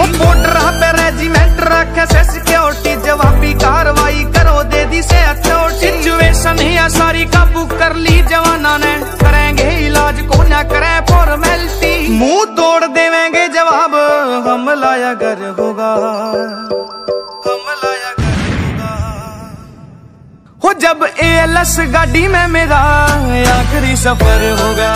वो बॉर्डर पे रेजिमेंट रखे से सिक्योरिटी जवाबी कार्रवाई करो, दे दी से अथॉरिटी सिचुएशन ही सारी काबू कर ली, जवाना ने। करेंगे इलाज को ना करे फॉर्मेलिटी मुँह तोड़ देवेंगे जवाब, हम लाया कर होगा। हो जब एलएस गाड़ी में मेरा, आखिरी सफ़र होगा।